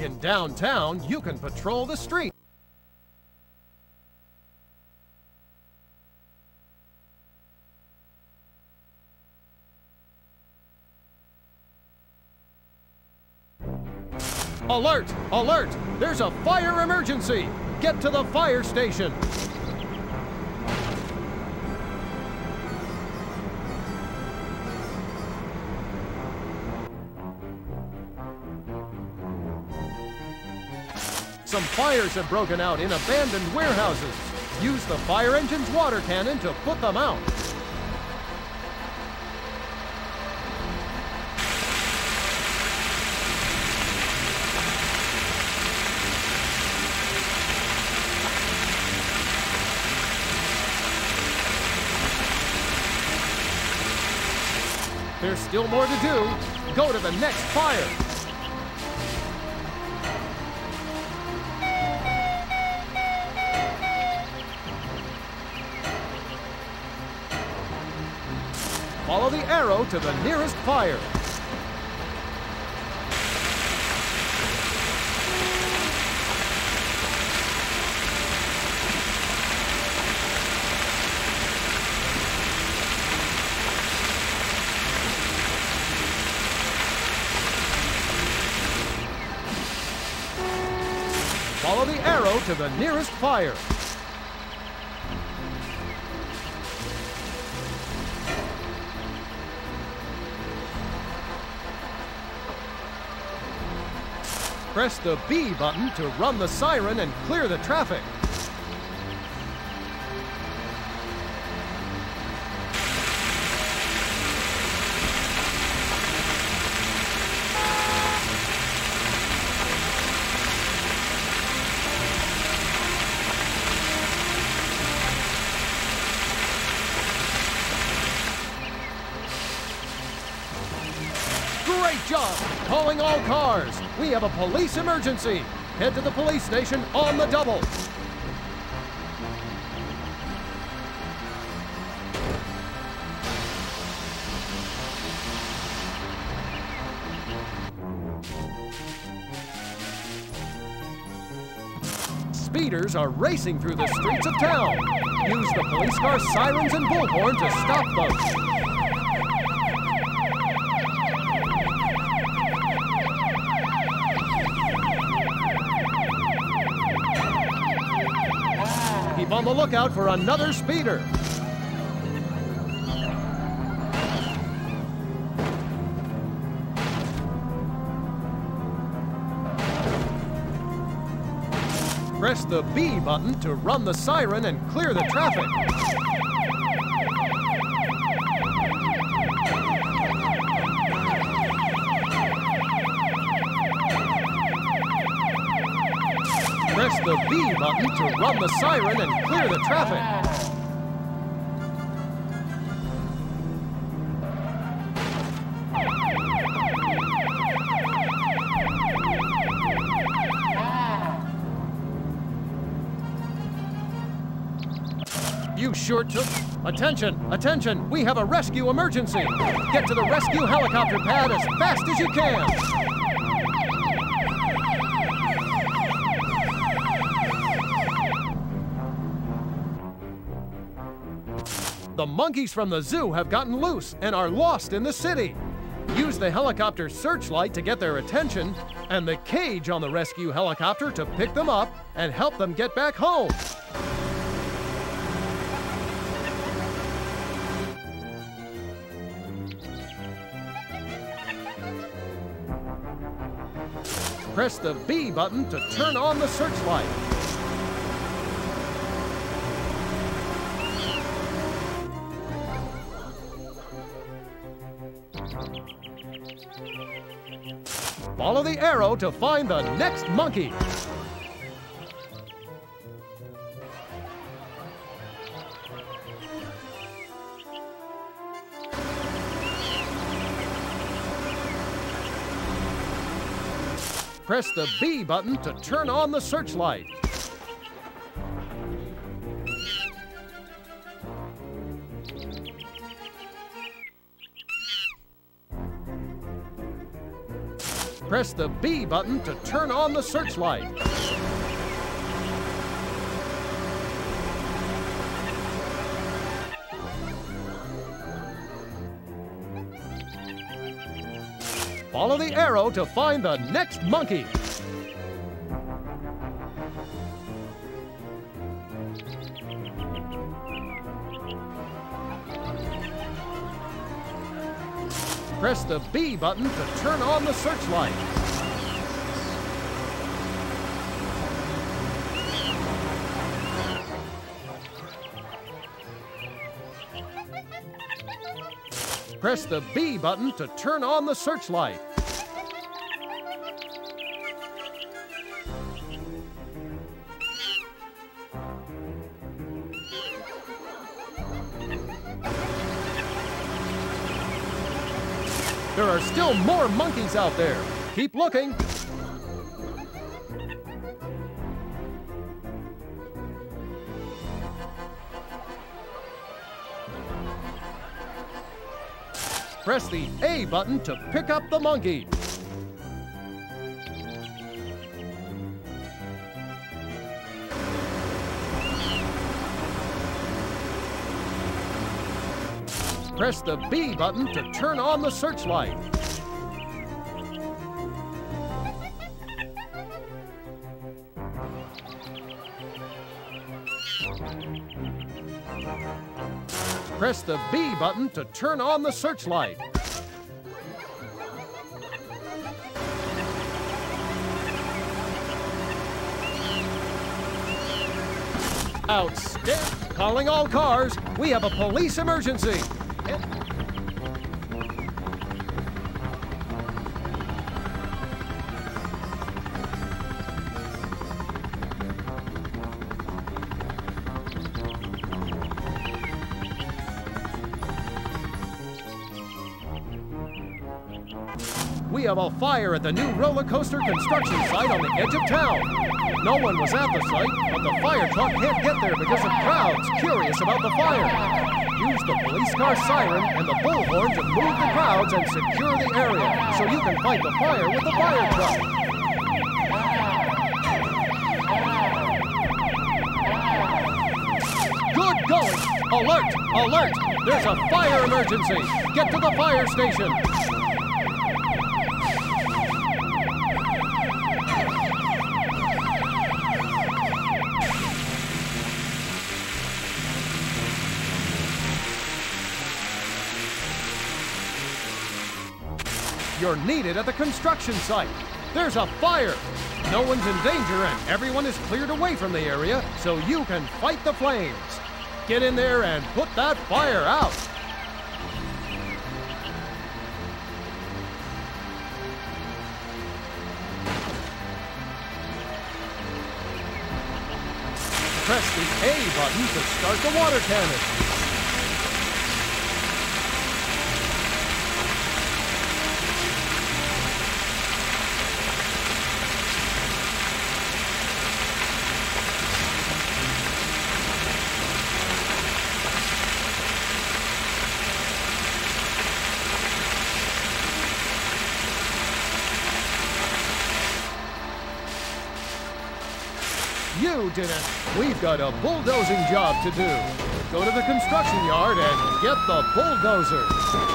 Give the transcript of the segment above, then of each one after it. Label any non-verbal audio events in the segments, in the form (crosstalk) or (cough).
In downtown, you can patrol the street. Alert! Alert! There's a fire emergency! Get to the fire station! Some fires have broken out in abandoned warehouses. Use the fire engine's water cannon to put them out. There's still more to do. Go to the next fire. Arrow to the nearest fire. Follow the arrow to the nearest fire. Press the B button to run the siren and clear the traffic. Have a police emergency! Head to the police station on the double! Speeders are racing through the streets of town. Use the police car sirens and bullhorn to stop them. The lookout for another speeder. Press the B button to run the siren and clear the traffic. Press the B button to run the siren and clear the traffic. You sure took. Attention! Attention! We have a rescue emergency! Get to the rescue helicopter pad as fast as you can! Monkeys from the zoo have gotten loose and are lost in the city. Use the helicopter searchlight to get their attention, and the cage on the rescue helicopter to pick them up and help them get back home. Press the B button to turn on the searchlight. To find the next monkey. Press the B button to turn on the searchlight. Press the B button to turn on the searchlight. Follow the arrow to find the next monkey. Press the B button to turn on the searchlight. Press the B button to turn on the searchlight. Still more monkeys out there. Keep looking. Press the A button to pick up the monkey. Press the B button to turn on the searchlight. Press the B button to turn on the searchlight. Outstanding! Calling all cars. We have a police emergency. Have a fire at the new roller coaster construction site on the edge of town. No one was at the site, but the fire truck can't get there because of crowds curious about the fire. Use the police car siren and the bullhorn to move the crowds and secure the area so you can fight the fire with the fire truck. Good going! Alert! Alert! There's a fire emergency! Get to the fire station! You're needed at the construction site. There's a fire. No one's in danger and everyone is cleared away from the area so you can fight the flames. Get in there and put that fire out. Press the A button to start the water cannon. You it. We've got a bulldozing job to do. Go to the construction yard and get the bulldozer.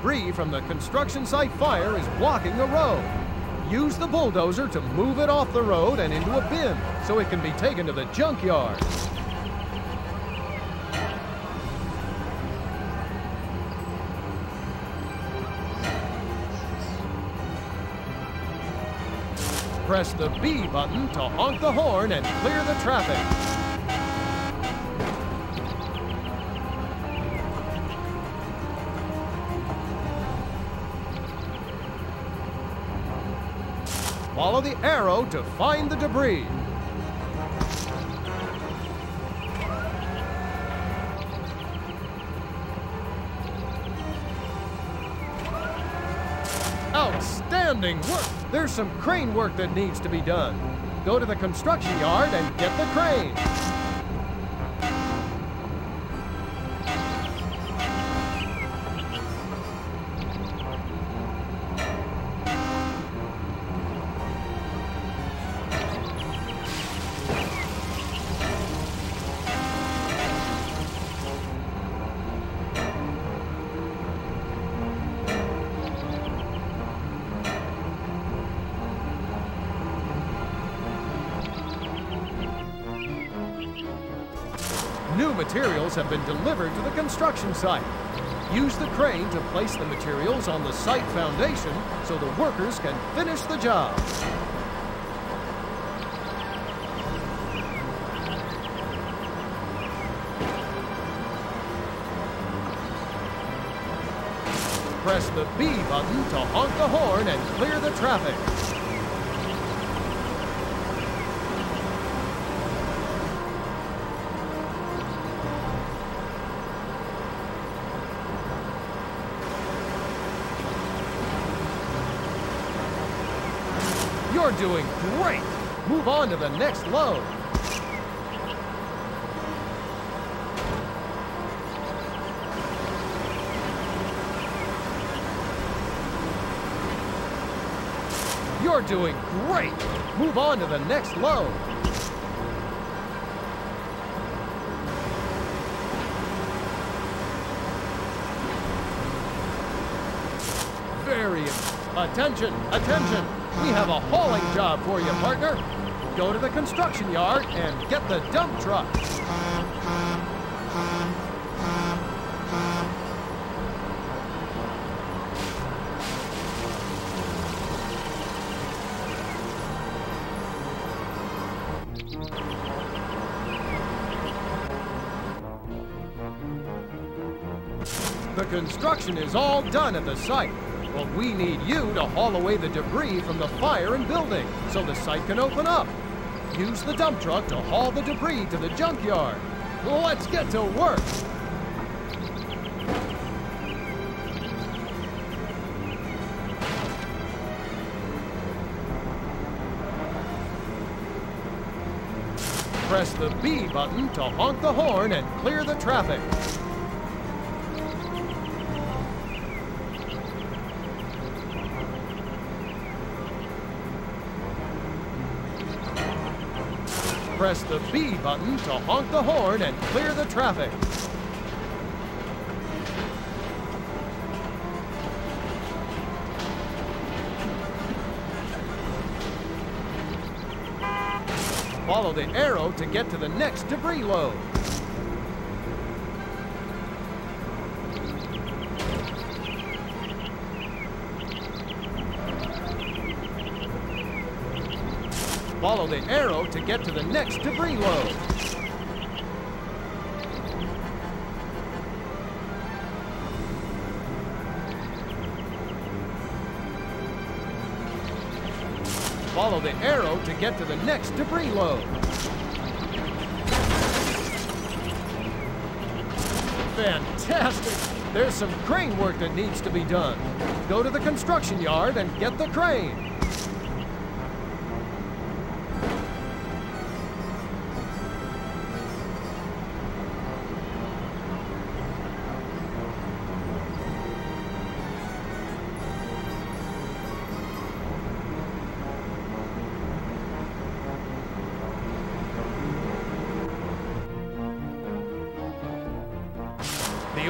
Debris from the construction site fire is blocking the road. Use the bulldozer to move it off the road and into a bin so it can be taken to the junkyard. Press the B button to honk the horn and clear the traffic. Follow the arrow to find the debris. Outstanding work! There's some crane work that needs to be done. Go to the construction yard and get the crane. Construction site. Use the crane to place the materials on the site foundation so the workers can finish the job. Press the B button to honk the horn and clear the traffic. You're doing great! Move on to the next load. You're doing great! Move on to the next load. Very Attention, attention! We have a hauling job for you, partner. Go to the construction yard and get the dump truck. The construction is all done at the site. We need you to haul away the debris from the fire and building so the site can open up. Use the dump truck to haul the debris to the junkyard. Let's get to work. Press the B button to honk the horn and clear the traffic. Press the B button to honk the horn and clear the traffic. Follow the arrow to get to the next debris load. Follow the arrow to get to the next debris load. Follow the arrow to get to the next debris load. Fantastic! There's some crane work that needs to be done. Go to the construction yard and get the crane.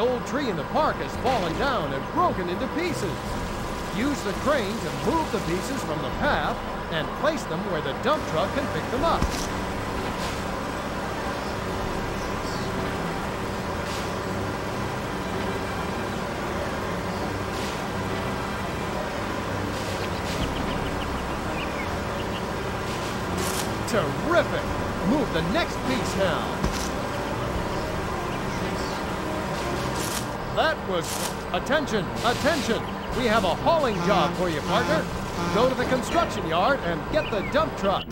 The old tree in the park has fallen down and broken into pieces. Use the crane to move the pieces from the path and place them where the dump truck can pick them up. Terrific! Move the next piece now. Attention! Attention! We have a hauling job for you, partner. Go to the construction yard and get the dump truck.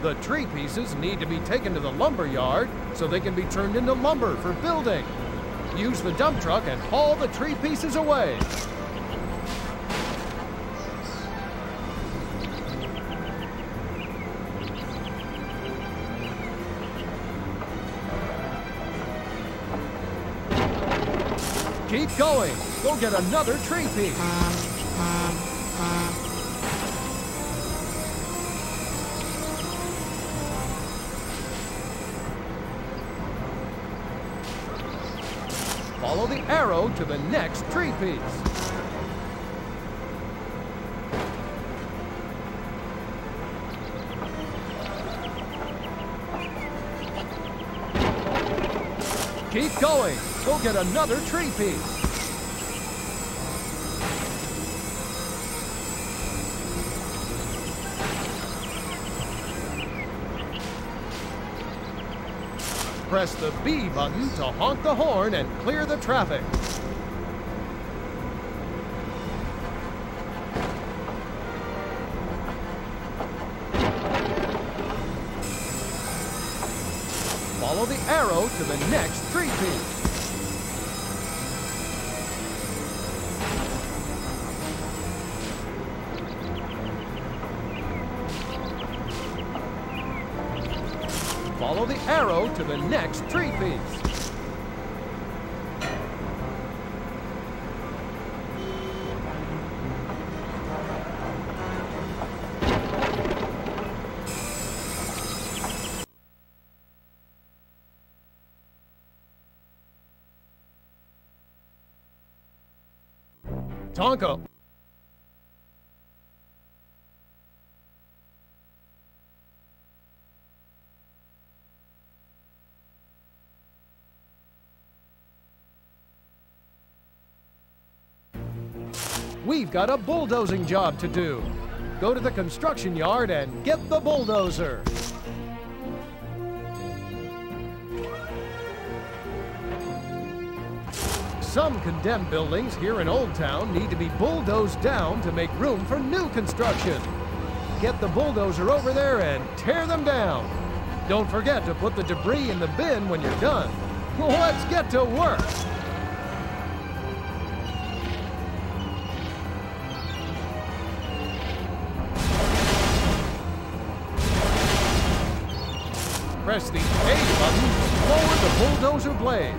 The tree pieces need to be taken to the lumber yard so they can be turned into lumber for building. Use the dump truck and haul the tree pieces away. Going. Go get another tree piece. Follow the arrow to the next tree piece. Keep going. Go get another tree piece. Press the B button to honk the horn and clear the traffic. Follow the arrow to the next Follow the arrow to the next tree piece. We've got a bulldozing job to do. Go to the construction yard and get the bulldozer. Some condemned buildings here in Old Town need to be bulldozed down to make room for new construction. Get the bulldozer over there and tear them down. Don't forget to put the debris in the bin when you're done. (laughs) Let's get to work. Press the A button to lower the bulldozer blade.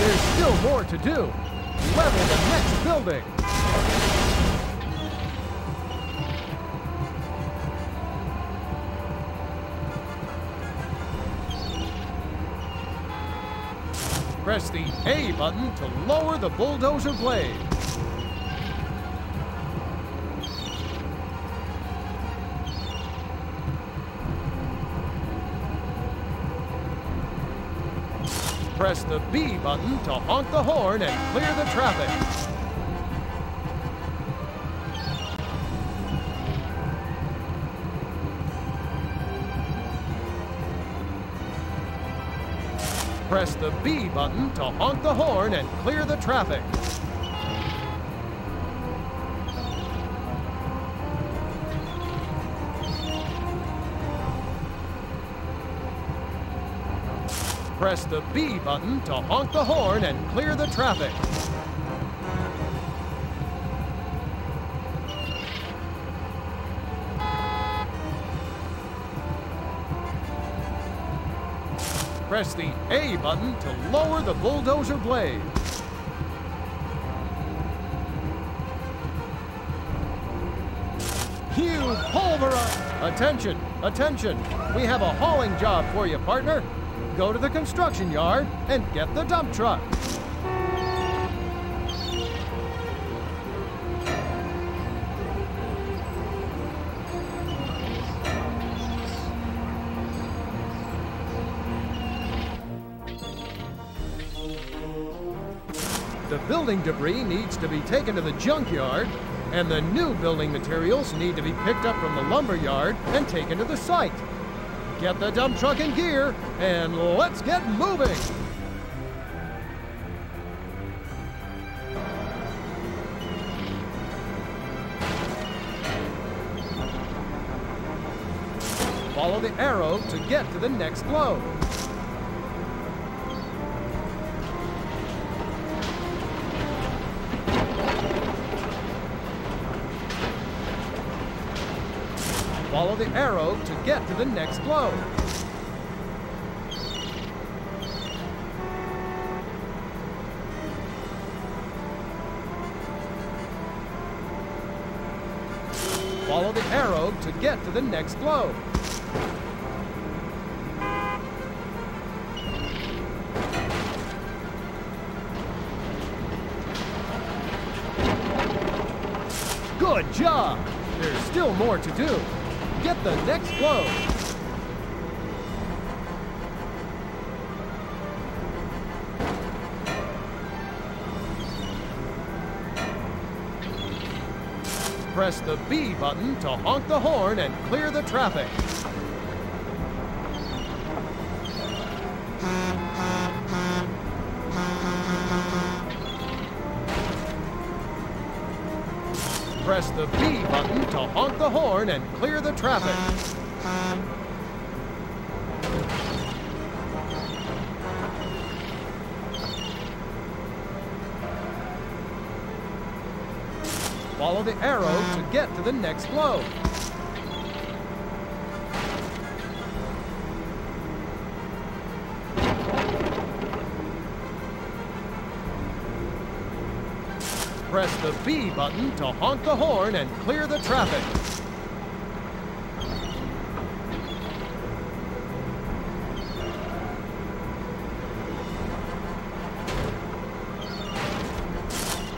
There's still more to do. Level the next building. Press the A button to lower the bulldozer blade. Press the B button to honk the horn and clear the traffic. Press the B button to honk the horn and clear the traffic. Press the B button to honk the horn and clear the traffic. Press the A button to lower the bulldozer blade. You pulverize! Attention, attention! We have a hauling job for you, partner. Go to the construction yard and get the dump truck. building debris needs to be taken to the junkyard, and the new building materials need to be picked up from the lumber yard and taken to the site. Get the dump truck in gear, and let's get moving! Follow the arrow to get to the next globe. Follow the arrow to get to the next globe. Follow the arrow to get to the next globe. Good job! There's still more to do. Get the next globe. Press the B button to honk the horn and clear the traffic. Press the B button to honk the horn and clear the traffic. Follow the arrow to get to the next globe. Press the B button to honk the horn and clear the traffic.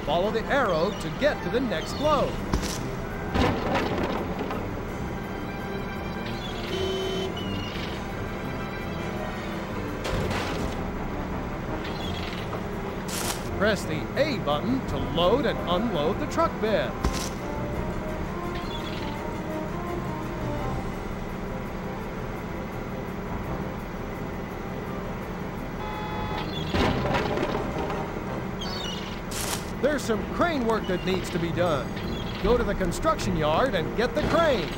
Follow the arrow to get to the next globe. Press the A button to load and unload the truck bed. There's some crane work that needs to be done. Go to the construction yard and get the crane.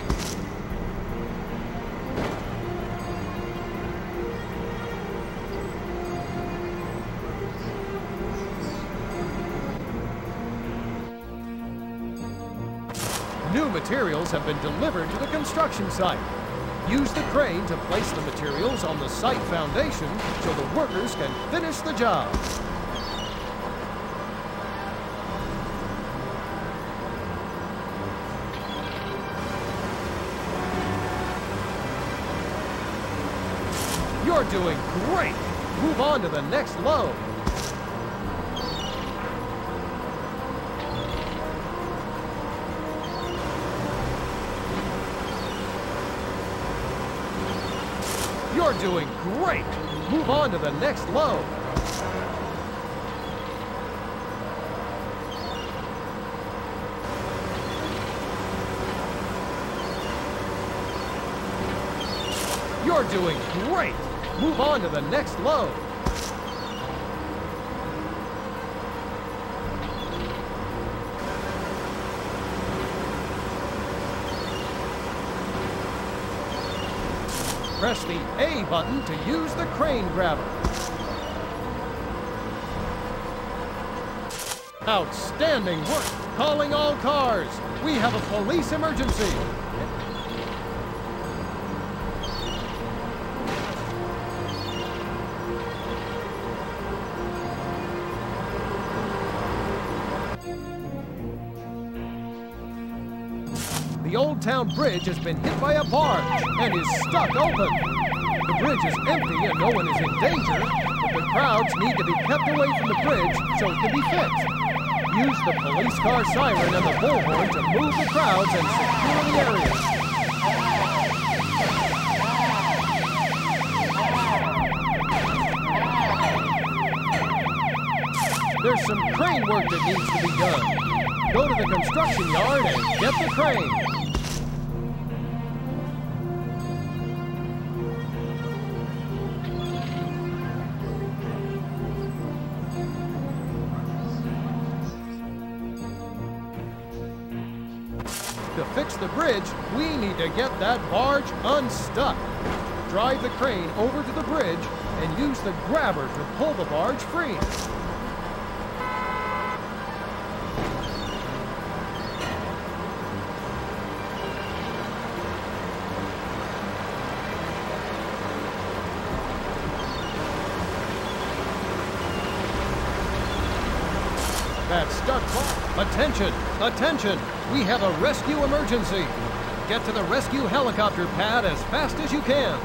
Materials have been delivered to the construction site. Use the crane to place the materials on the site foundation so the workers can finish the job. You're doing great! Move on to the next load. You're doing great! Move on to the next load. You're doing great! Move on to the next load. Press the A button to use the crane grabber. Outstanding work! Calling all cars! We have a police emergency! The Bridge has been hit by a barge and is stuck open. The bridge is empty and no one is in danger, but the crowds need to be kept away from the bridge so it can be fixed. Use the police car siren and the bullhorn to move the crowds and secure the area. There's some crane work that needs to be done. Go to the construction yard and get the crane. The bridge, we need to get that barge unstuck. Drive the crane over to the bridge and use the grabber to pull the barge free. That stuck bar. Attention! We have a rescue emergency. Get to the rescue helicopter pad as fast as you can.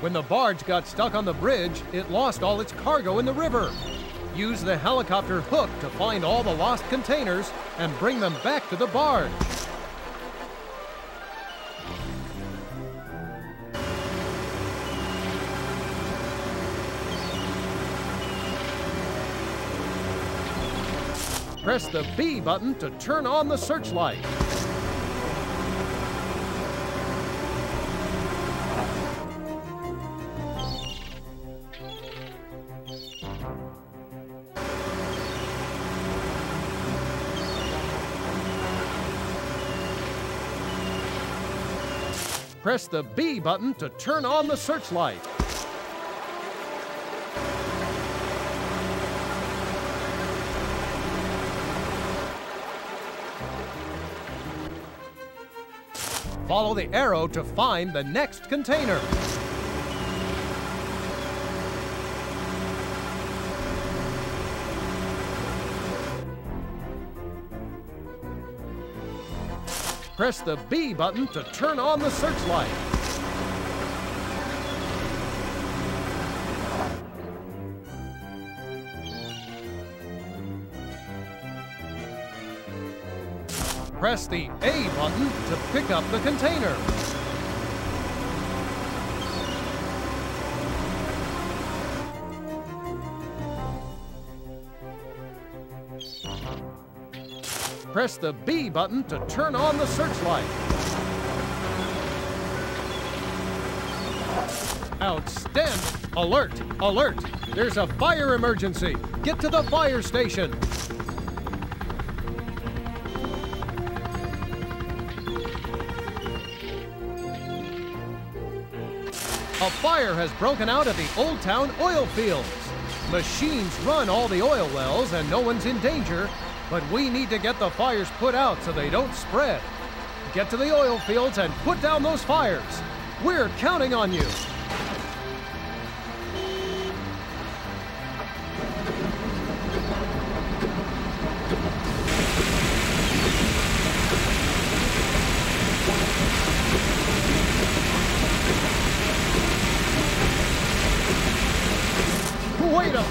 When the barge got stuck on the bridge, it lost all its cargo in the river. Use the helicopter hook to find all the lost containers and bring them back to the barge. Press the B button to turn on the searchlight. Press the B button to turn on the searchlight. Follow the arrow to find the next container. Press the B button to turn on the searchlight. Press the A button to pick up the container. Press the B button to turn on the searchlight. Outstanding! Alert! Alert! There's a fire emergency! Get to the fire station! A fire has broken out at the Old Town oil fields. Machines run all the oil wells and no one's in danger, but we need to get the fires put out so they don't spread. Get to the oil fields and put down those fires. We're counting on you.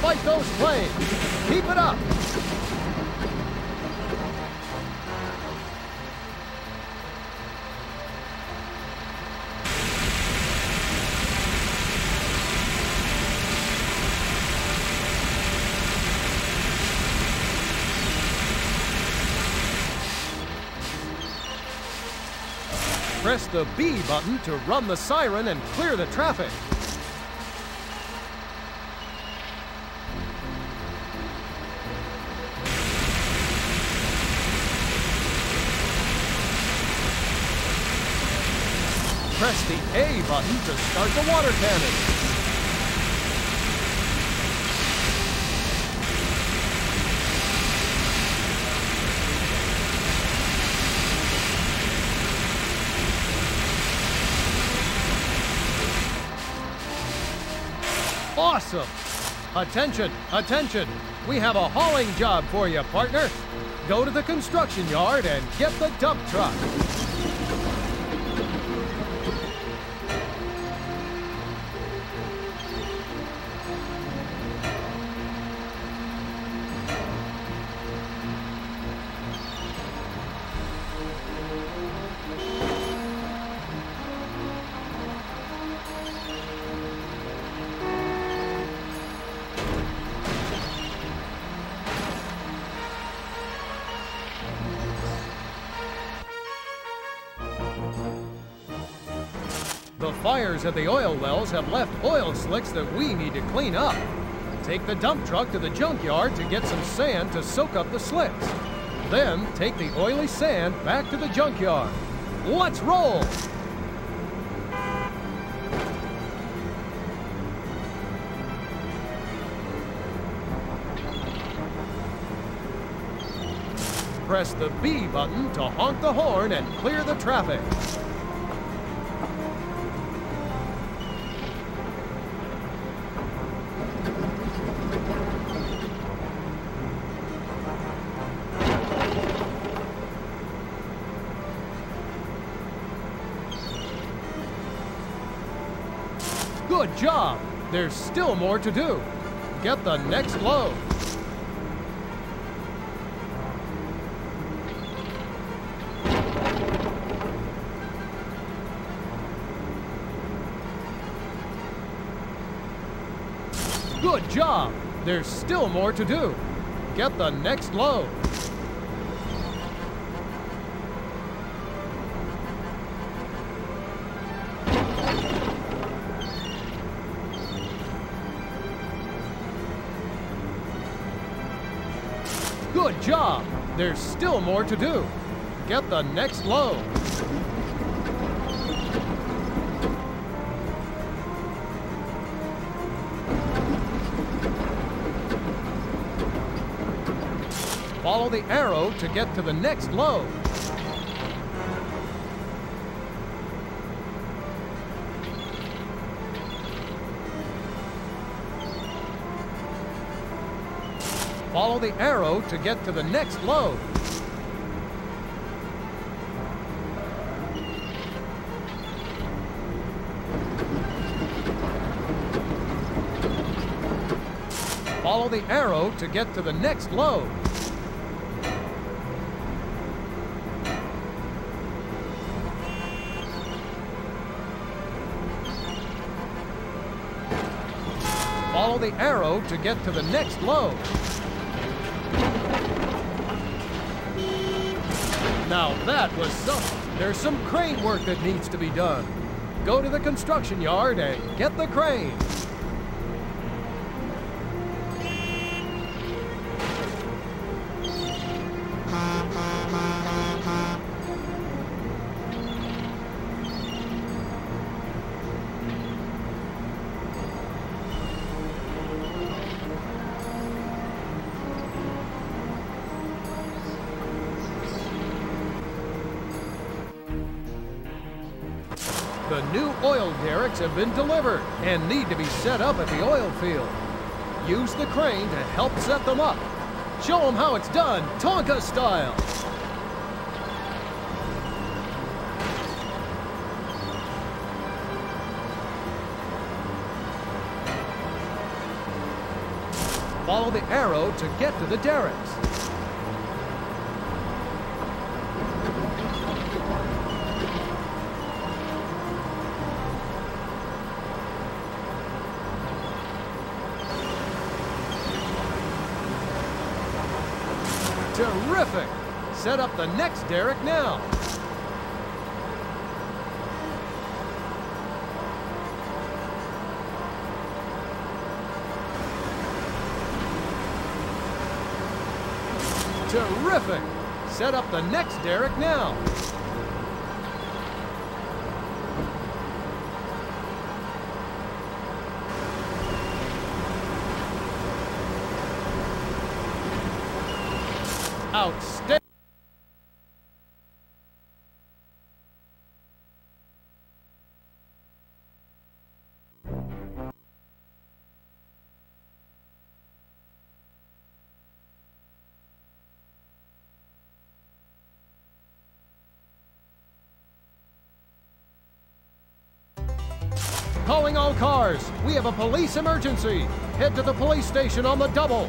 Fight those flames! Keep it up! Press the B button to run the siren and clear the traffic. Press the A button to start the water cannon. Awesome! Attention, attention! We have a hauling job for you, partner. Go to the construction yard and get the dump truck. The oil wells have left oil slicks that we need to clean up. take the dump truck to the junkyard to get some sand to soak up the slicks. Then take the oily sand back to the junkyard. Let's roll! Press the B button to honk the horn and clear the traffic. Good job! There's still more to do. Get the next load. Good job! There's still more to do. Get the next load. Job! There's still more to do. Get the next load. Follow the arrow to get to the next load. Follow the arrow to get to the next load. Follow the arrow to get to the next load. Follow the arrow to get to the next load. Now that was something. There's some crane work that needs to be done. Go to the construction yard and get the crane. The new oil derricks have been delivered and need to be set up at the oil field. Use the crane to help set them up. Show them how it's done, Tonka style. Follow the arrow to get to the derricks. Terrific! Set up the next derrick now. Terrific! Set up the next derrick now. A police emergency. Head to the police station on the double.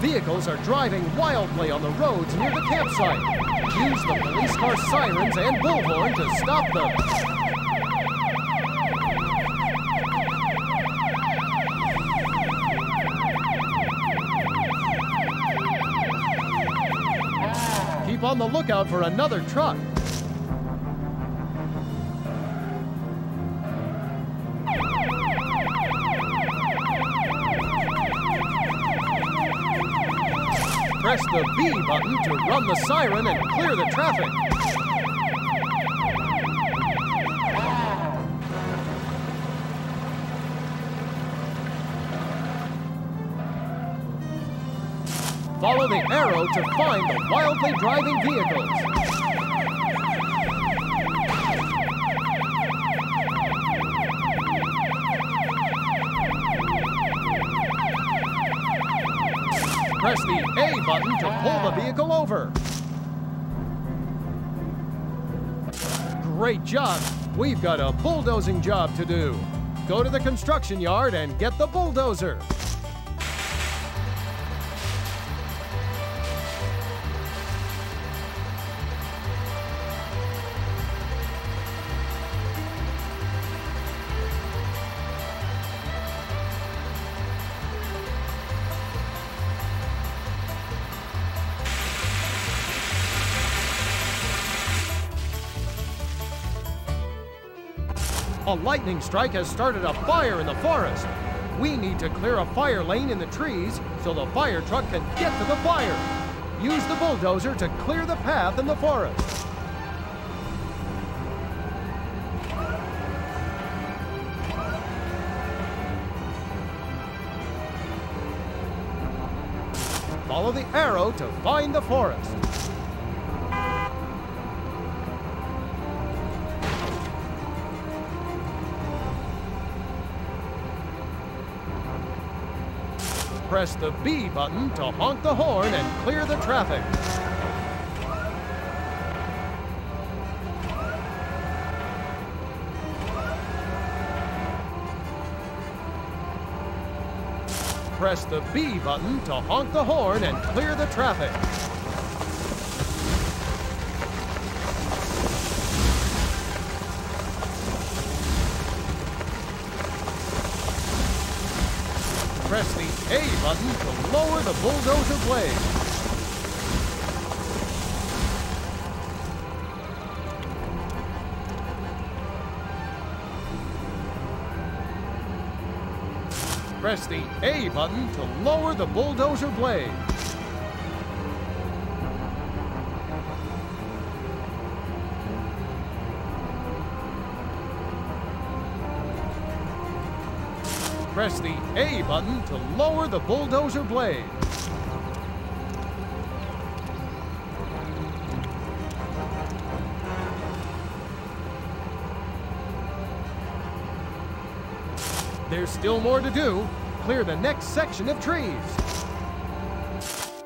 Vehicles are driving wildly on the roads near the campsite. Use the police car sirens and bullhorn to stop them. On the lookout for another truck. Press the B button to run the siren and clear the traffic. Arrow to find the wildly driving vehicles. Press the A button to pull the vehicle over. Great job! We've got a bulldozing job to do. Go to the construction yard and get the bulldozer. A lightning strike has started a fire in the forest. We need to clear a fire lane in the trees so the fire truck can get to the fire. Use the bulldozer to clear the path in the forest. Follow the arrow to find the forest. Press the B button to honk the horn and clear the traffic. Press the B button to honk the horn and clear the traffic. Press the A button to lower the bulldozer blade. Press the A button to lower the bulldozer blade. Press the A button to lower the bulldozer blade. There's still more to do. Clear the next section of trees.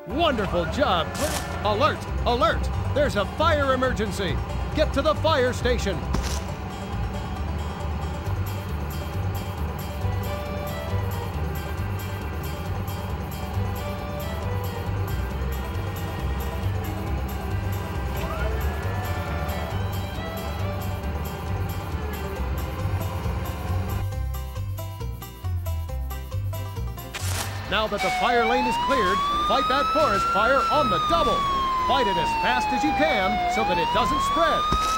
Wonderful job. Alert! Alert! There's a fire emergency. Get to the fire station. That the fire lane is cleared, fight that forest fire on the double. Fight it as fast as you can so that it doesn't spread.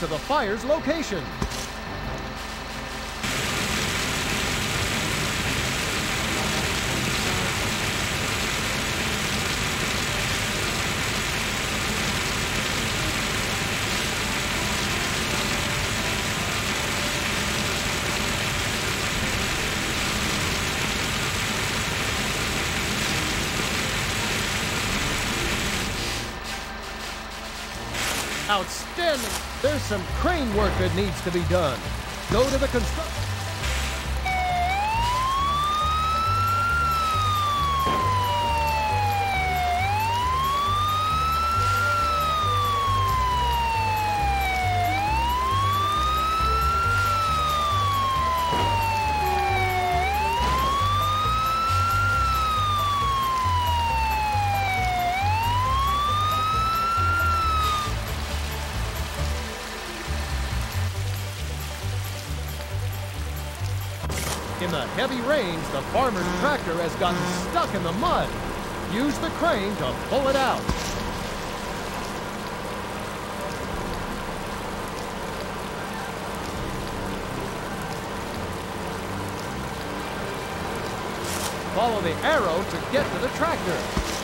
To the fire's location. Outstanding! There's some crane work that needs to be done. Go to the construction. Heavy rains, the farmer's tractor has gotten stuck in the mud. Use the crane to pull it out. Follow the arrow to get to the tractor.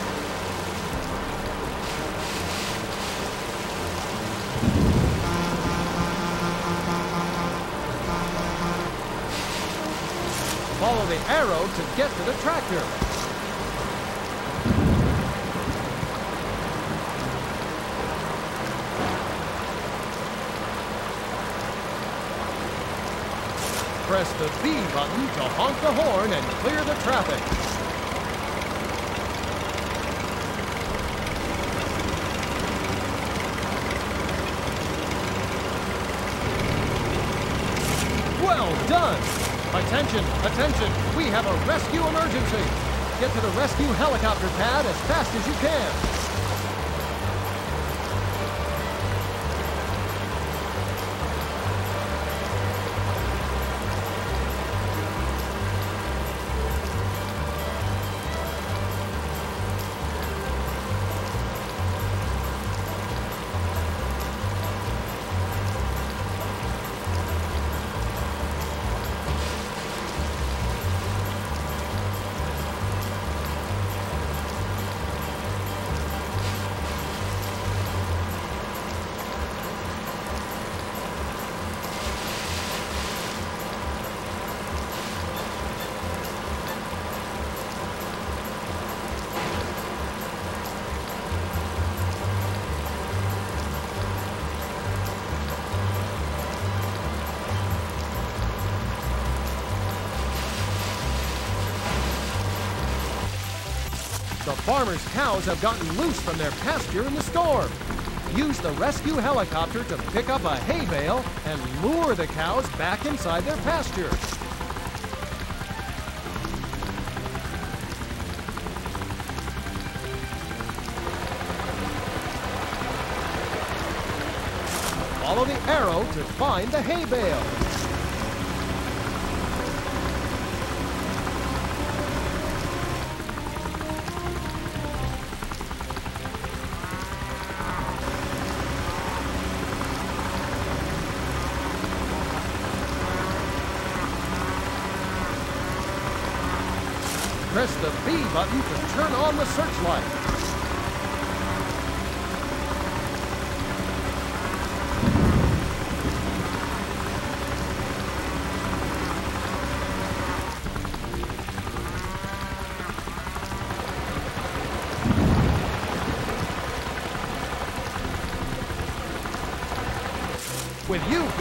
The arrow to get to the tractor. Press the B button to honk the horn and clear the traffic. Well done! Attention, attention, we have a rescue emergency. Get to the rescue helicopter pad as fast as you can. Farmer's cows have gotten loose from their pasture in the storm. Use the rescue helicopter to pick up a hay bale and lure the cows back inside their pasture. Follow the arrow to find the hay bale.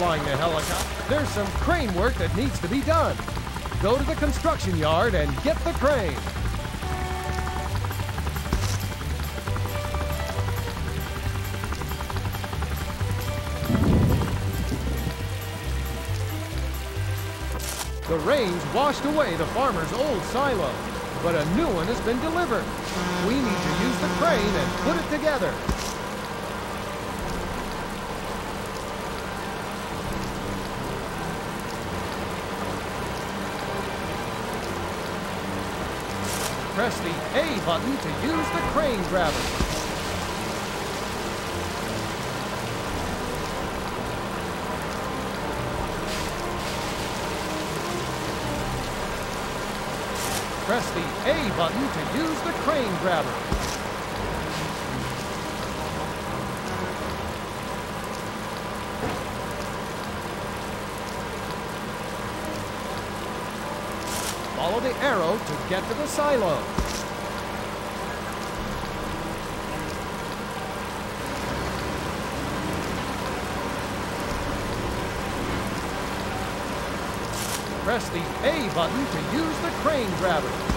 Flying the helicopter, there's some crane work that needs to be done. Go to the construction yard and get the crane. The rains washed away the farmer's old silo, but a new one has been delivered. We need to use the crane and put it together. Press the A button to use the crane grabber. Press the A button to use the crane grabber. Follow the arrow to get to the silo. Press the A button to use the crane grabber.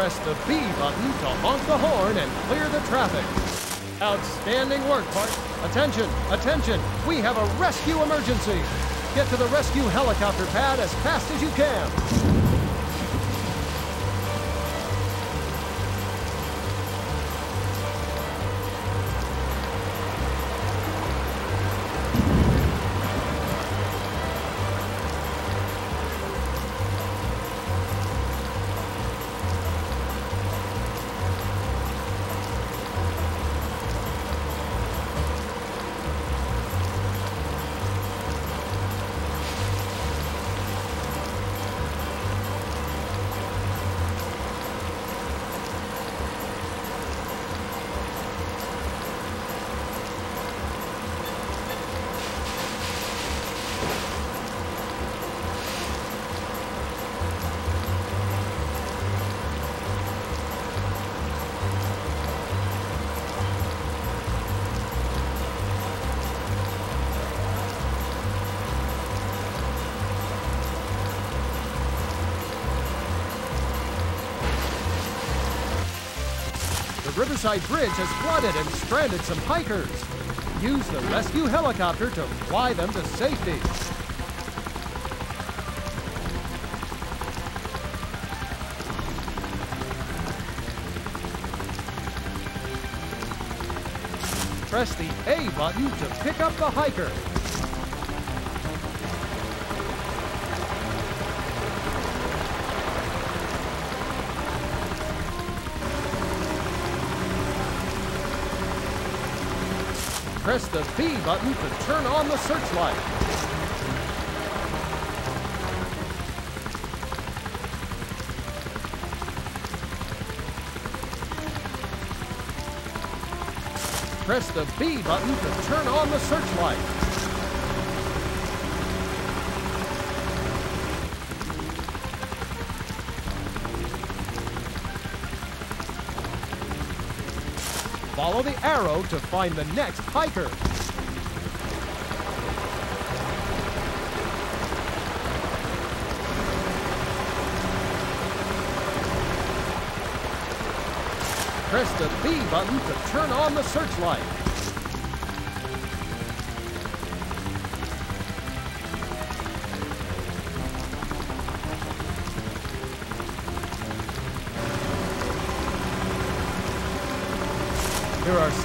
Press the B button to honk the horn and clear the traffic. Outstanding work, Bart. Attention, attention, we have a rescue emergency. Get to the rescue helicopter pad as fast as you can. Riverside Bridge has flooded and stranded some hikers. Use the rescue helicopter to fly them to safety. Press the A button to pick up the hiker. Press the B button to turn on the searchlight. Press the B button to turn on the searchlight. Follow the arrow to find the next hiker. Press the B button to turn on the searchlight.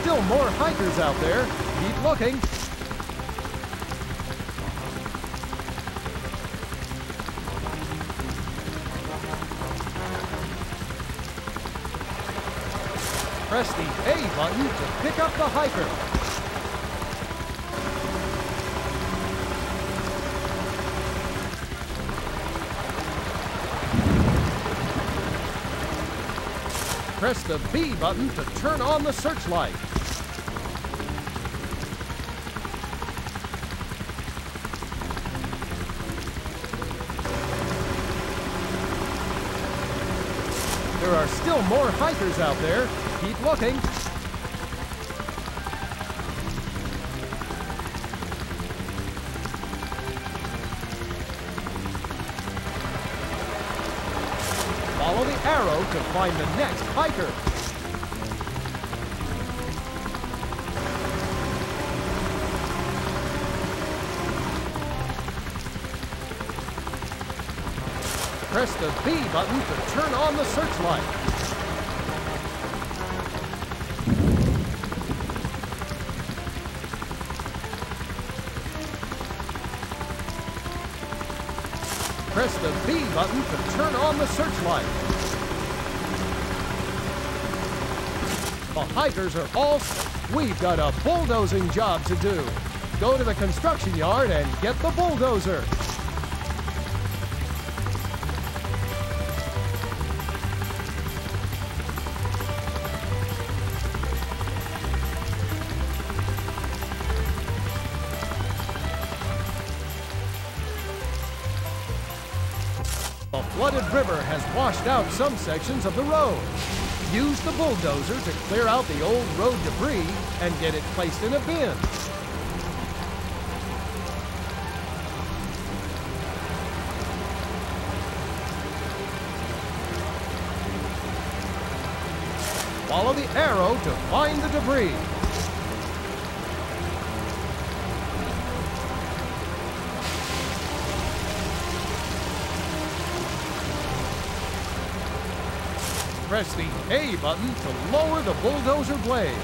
Still more hikers out there. Keep looking. Press the A button to pick up the hiker. Press the B button to turn on the searchlight. There are still more hikers out there. Keep looking. To find the next hiker. Press the B button to turn on the searchlight. Press the B button to turn on the searchlight. The hikers are all... We've got a bulldozing job to do. Go to the construction yard and get the bulldozer. The flooded river has washed out some sections of the road. Use the bulldozer to clear out the old road debris and get it placed in a bin. Follow the arrow to find the debris. Press the A button to lower the bulldozer blade.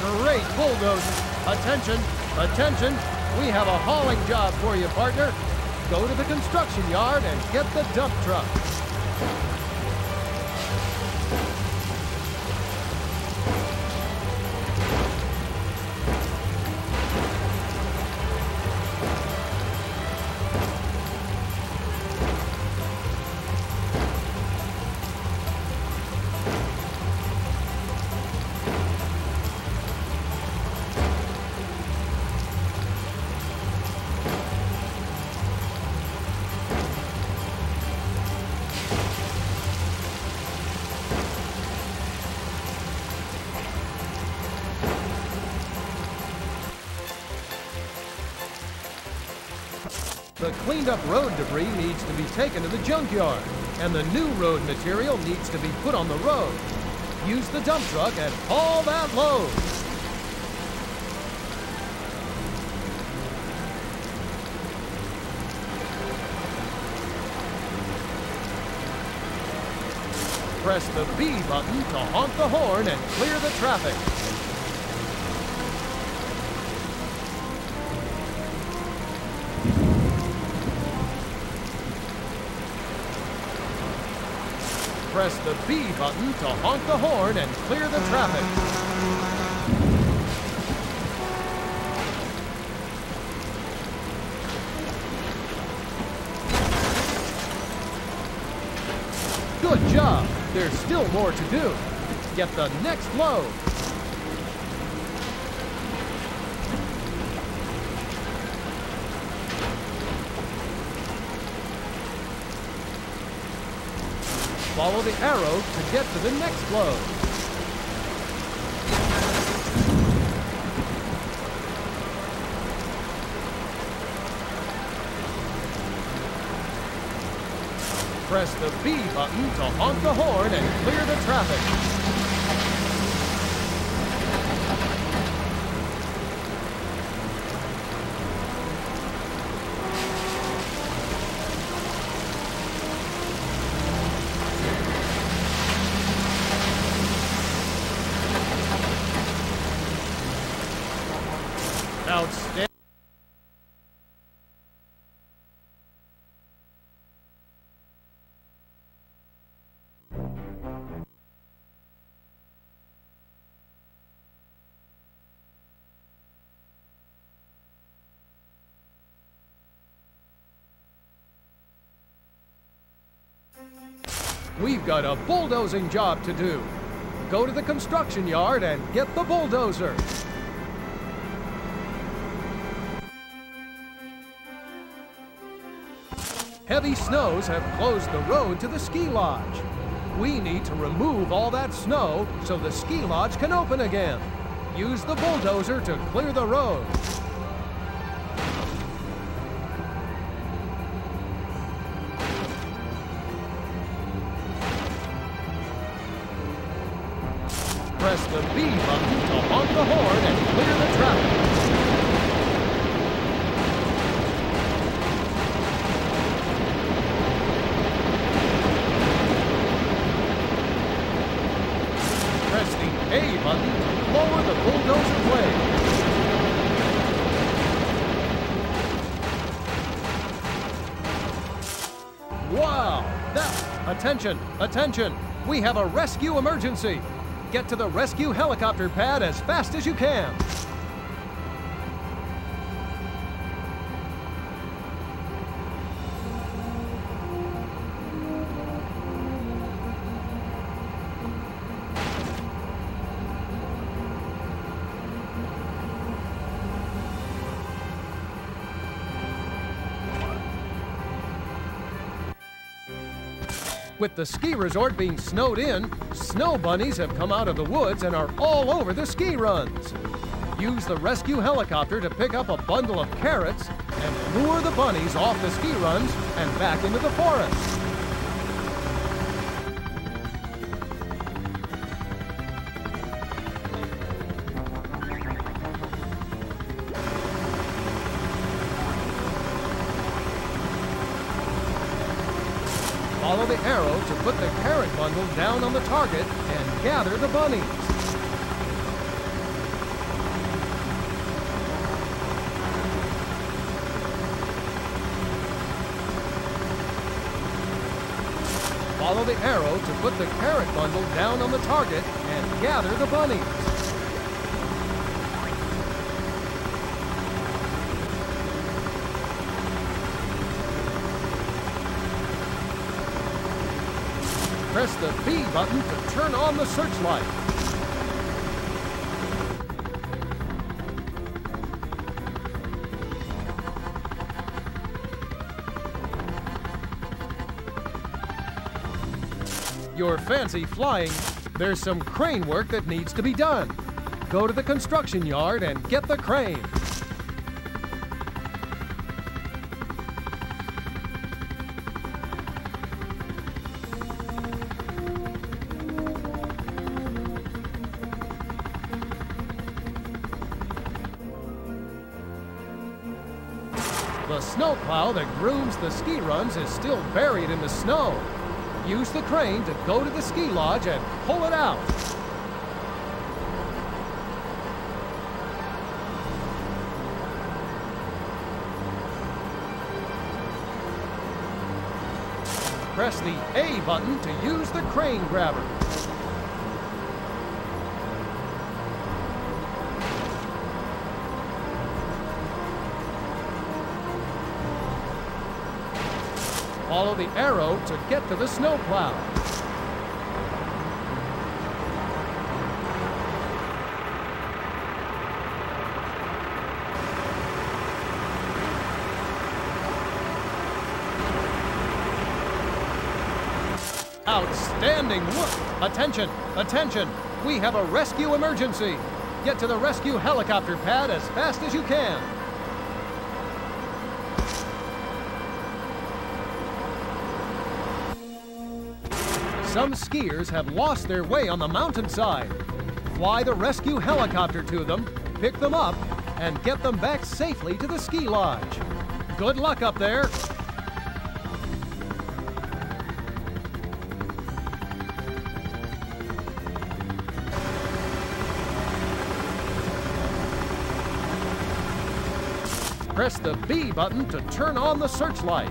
Great bulldozer. Attention, attention. We have a hauling job for you, partner. Go to the construction yard and get the dump truck. Cleaned up road debris needs to be taken to the junkyard, and the new road material needs to be put on the road. Use the dump truck and haul that load. Press the B button to honk the horn and clear the traffic. Press the B button to honk the horn and clear the traffic. Good job! There's still more to do. Get the next load. Follow the arrow to get to the next load. Press the B button to honk the horn and clear the traffic. We've got a bulldozing job to do. Go to the construction yard and get the bulldozer. Heavy snows have closed the road to the ski lodge. We need to remove all that snow so the ski lodge can open again. Use the bulldozer to clear the road. Press the B button to honk the horn and clear the traffic. Press the A button to lower the bulldozer blade. Wow! That... Attention! Attention! We have a rescue emergency! Get to the rescue helicopter pad as fast as you can! With the ski resort being snowed in, snow bunnies have come out of the woods and are all over the ski runs. Use the rescue helicopter to pick up a bundle of carrots and lure the bunnies off the ski runs and back into the forest. Bundle down on the target and gather the bunnies. Follow the arrow to put the carrot bundle down on the target and gather the bunnies. Press the B button to turn on the searchlight. Your fancy flying, there's some crane work that needs to be done. Go to the construction yard and get the crane. Snowplow that grooms the ski runs is still buried in the snow. Use the crane to go to the ski lodge and pull it out. Press the A button to use the crane grabber. The arrow to get to the snowplow. Outstanding work! Attention! Attention! We have a rescue emergency! Get to the rescue helicopter pad as fast as you can! Some skiers have lost their way on the mountainside. Fly the rescue helicopter to them, pick them up, and get them back safely to the ski lodge. Good luck up there! Press the B button to turn on the searchlight.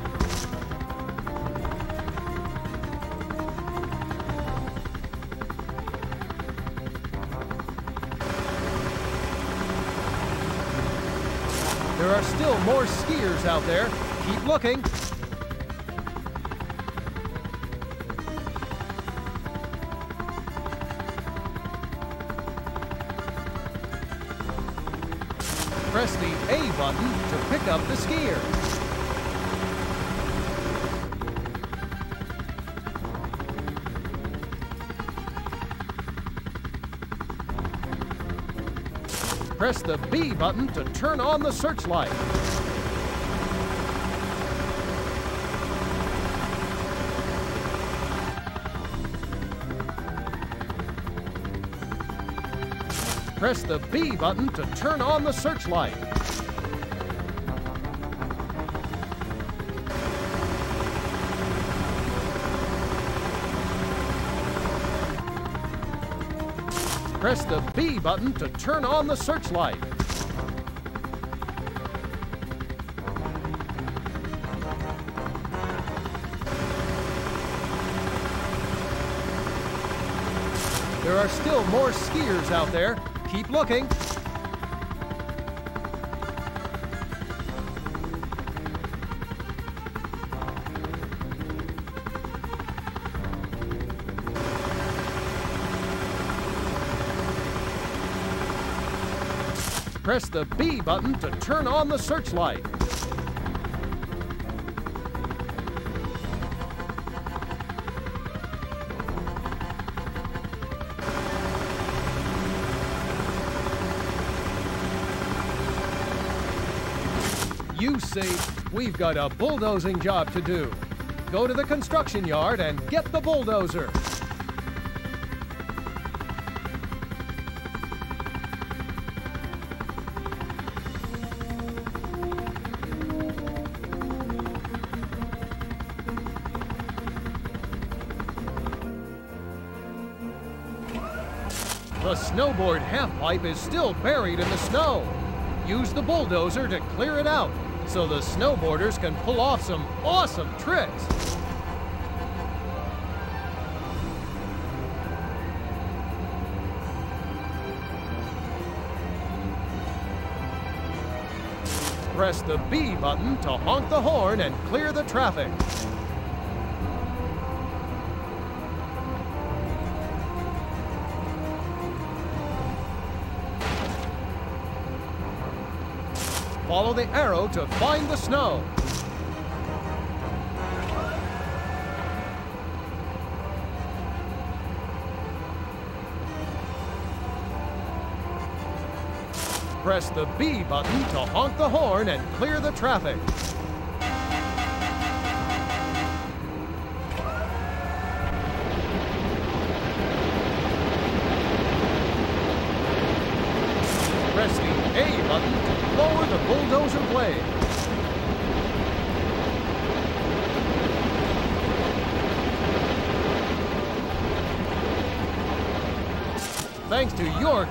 Still more skiers out there. Keep looking. Press the A button to pick up the skier. Press the B button to turn on the searchlight. Press the B button to turn on the searchlight. Press the B button to turn on the searchlight. There are still more skiers out there. Keep looking. Press the B button to turn on the searchlight. You see, we've got a bulldozing job to do. Go to the construction yard and get the bulldozer. Halfpipe is still buried in the snow. Use the bulldozer to clear it out so the snowboarders can pull off some awesome tricks. Press the B button to honk the horn and clear the traffic. Follow the arrow to find the snow. Press the B button to honk the horn and clear the traffic.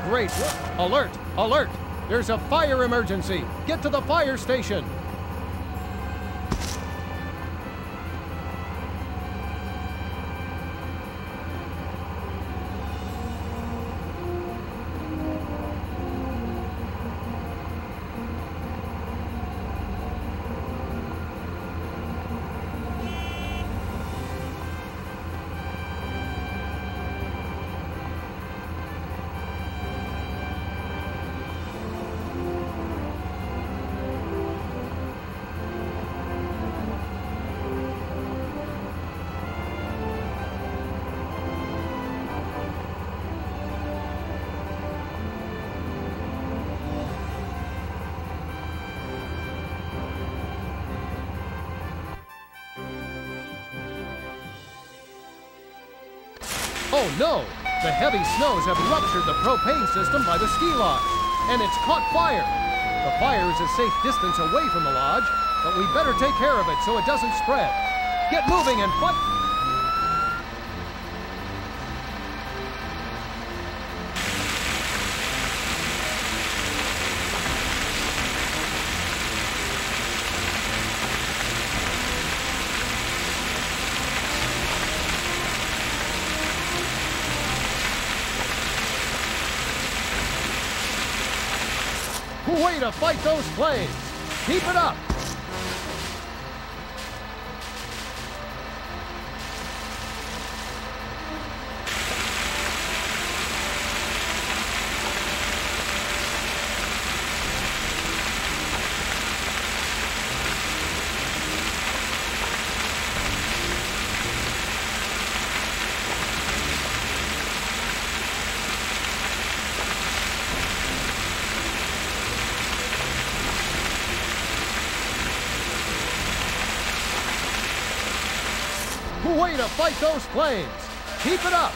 Great. Alert! Alert! There's a fire emergency! Get to the fire station! Oh, no! The heavy snows have ruptured the propane system by the ski lodge, and it's caught fire. The fire is a safe distance away from the lodge, but we better take care of it so it doesn't spread. Get moving and fight! Way to fight those flames! Keep it up! Way to fight those flames! Keep it up!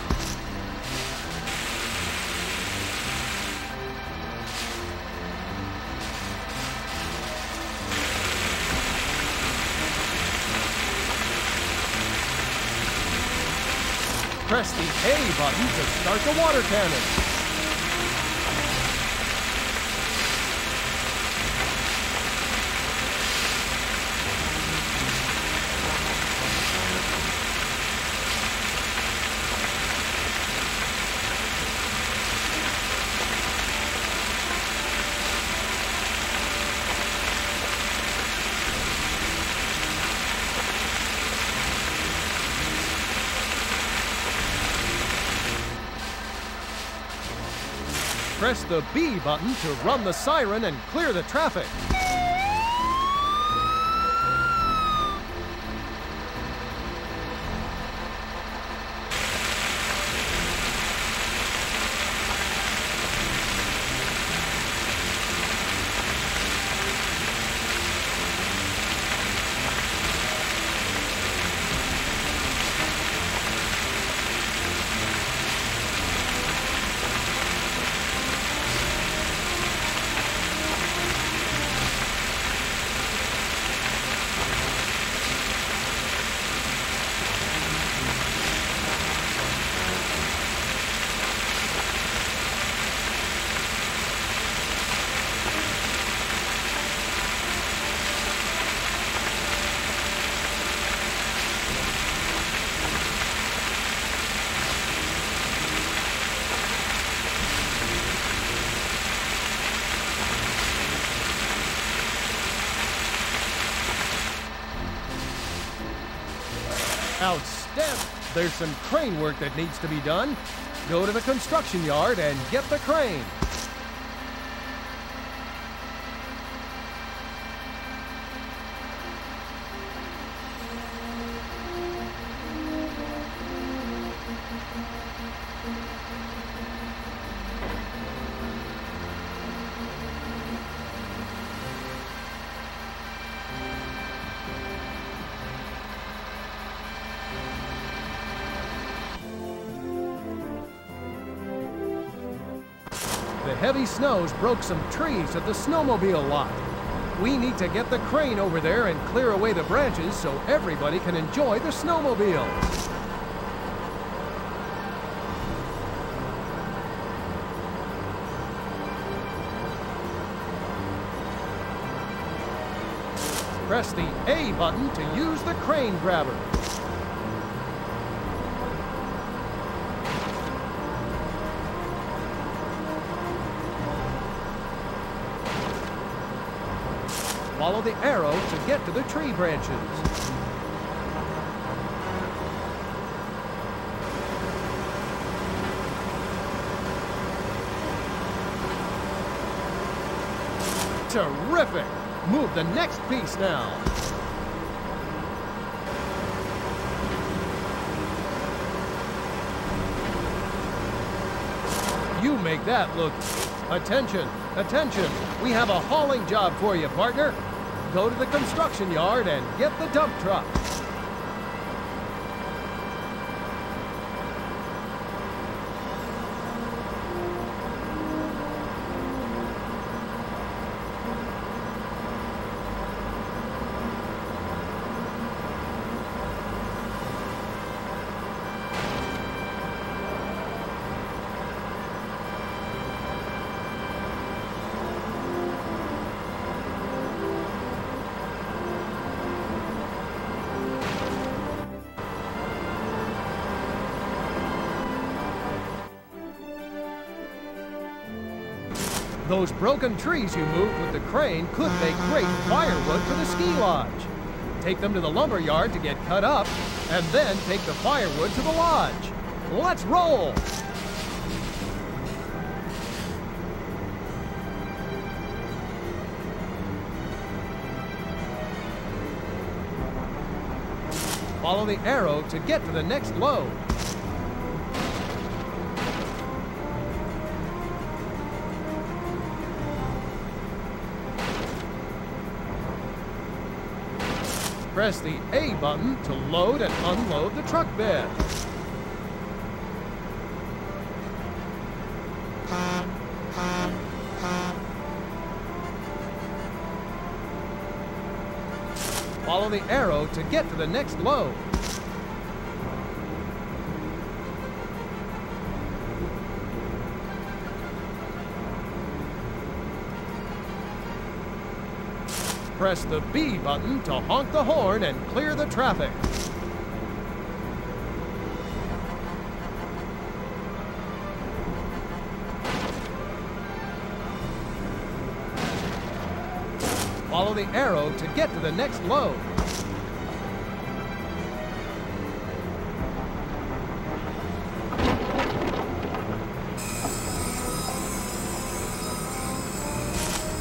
Press the A button to start the water cannon. Press the B button to run the siren and clear the traffic. Outstanding! There's some crane work that needs to be done. Go to the construction yard and get the crane. snows broke some trees at the snowmobile lot. We need to get the crane over there and clear away the branches so everybody can enjoy the snowmobile. Press the A button to use the crane grabber. The arrow to get to the tree branches. Terrific! Move the next piece now. You make that look... Attention, attention. We have a hauling job for you, partner. Go to the construction yard and get the dump truck. Those broken trees you moved with the crane could make great firewood for the ski lodge. Take them to the lumber yard to get cut up, and then take the firewood to the lodge. Let's roll! Follow the arrow to get to the next load. Press the A button to load and unload the truck bed. Follow the arrow to get to the next load. Press the B button to honk the horn and clear the traffic. Follow the arrow to get to the next load.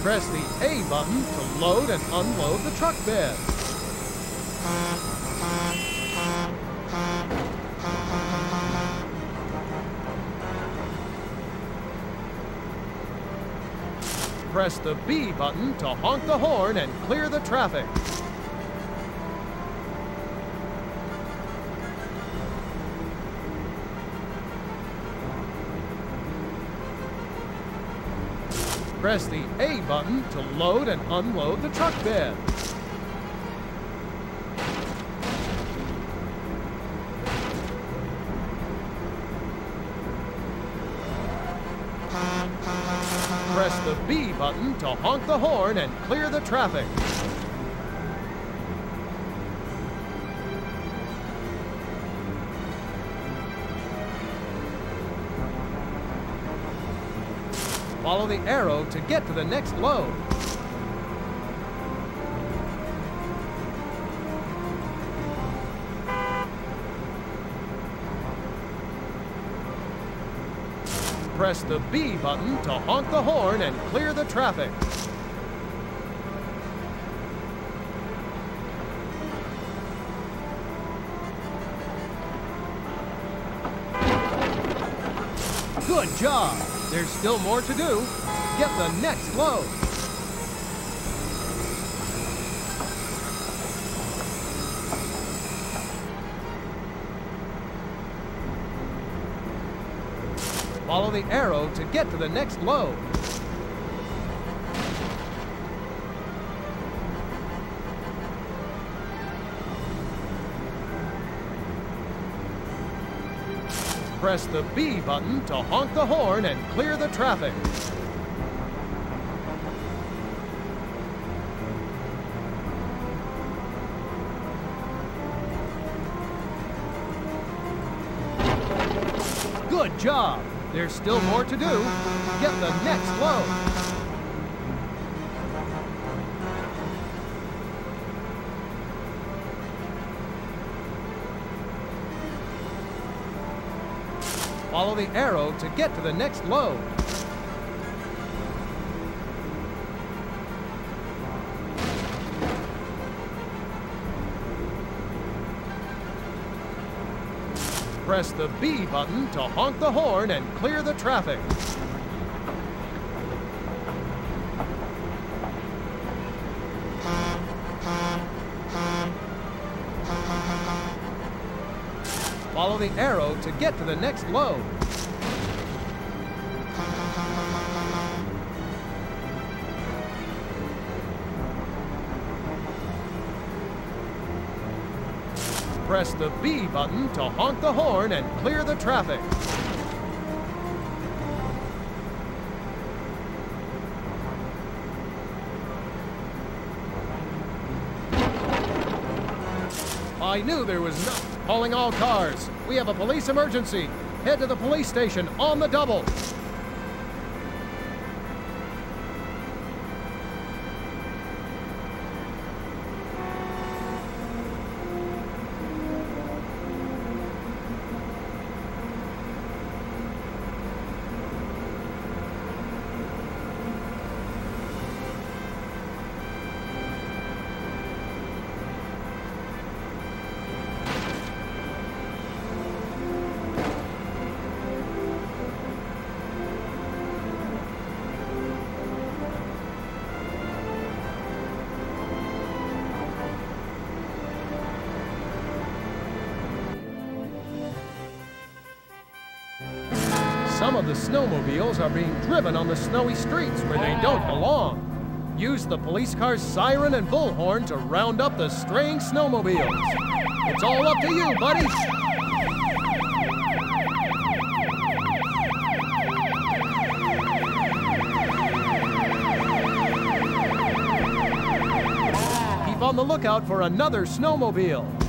Press the A button to load and unload the truck bed. Press the B button to honk the horn and clear the traffic. Press the A button to load and unload the truck bed. Press the B button to honk the horn and clear the traffic. Follow the arrow to get to the next load. Press the B button to honk the horn and clear the traffic. Good job! There's still more to do. Get the next load. Follow the arrow to get to the next load. press the B button to honk the horn and clear the traffic. Good job! There's still more to do. Get the next load. The arrow to get to the next load. Press the B button to honk the horn and clear the traffic. The arrow to get to the next load. Press the B button to honk the horn and clear the traffic. I knew there was no... Calling all cars. We have a police emergency. Head to the police station on the double. The snowmobiles are being driven on the snowy streets where they don't belong. Use the police car's siren and bullhorn to round up the straying snowmobiles. It's all up to you, buddy. Keep on the lookout for another snowmobile.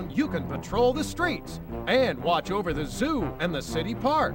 Downtown, you can patrol the streets and watch over the zoo and the city park.